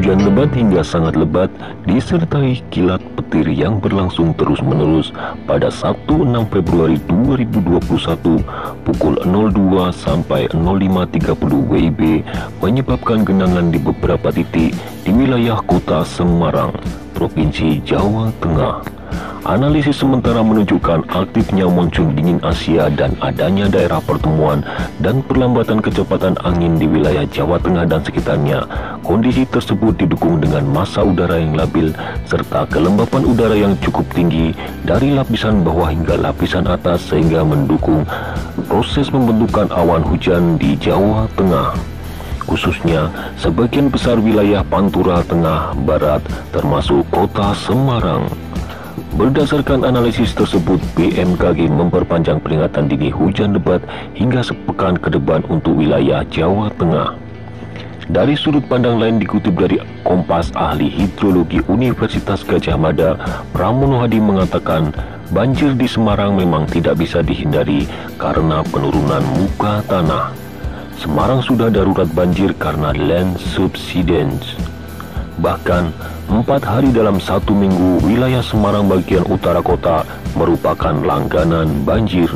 Hujan lebat hingga sangat lebat disertai kilat petir yang berlangsung terus-menerus pada Sabtu 6 Februari 2021 pukul 02 sampai 05.30 WIB menyebabkan genangan di beberapa titik di wilayah kota Semarang, Provinsi Jawa Tengah. Analisis sementara menunjukkan aktifnya monsun dingin Asia dan adanya daerah pertemuan dan perlambatan kecepatan angin di wilayah Jawa Tengah dan sekitarnya. Kondisi tersebut didukung dengan massa udara yang labil serta kelembapan udara yang cukup tinggi dari lapisan bawah hingga lapisan atas sehingga mendukung proses pembentukan awan hujan di Jawa Tengah khususnya sebagian besar wilayah Pantura Tengah Barat termasuk kota Semarang. Berdasarkan analisis tersebut, BMKG memperpanjang peringatan dini hujan lebat hingga sepekan ke depan untuk wilayah Jawa Tengah. Dari sudut pandang lain dikutip dari Kompas Ahli Hidrologi Universitas Gajah Mada, Pramono Hadi mengatakan banjir di Semarang memang tidak bisa dihindari karena penurunan muka tanah. Semarang sudah darurat banjir karena land subsidence. Bahkan, empat hari dalam satu minggu, wilayah Semarang bagian utara kota merupakan langganan banjir.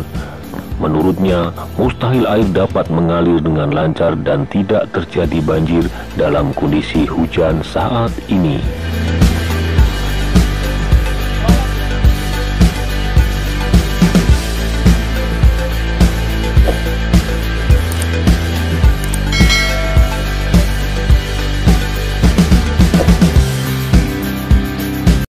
Menurutnya, mustahil air dapat mengalir dengan lancar dan tidak terjadi banjir dalam kondisi hujan saat ini.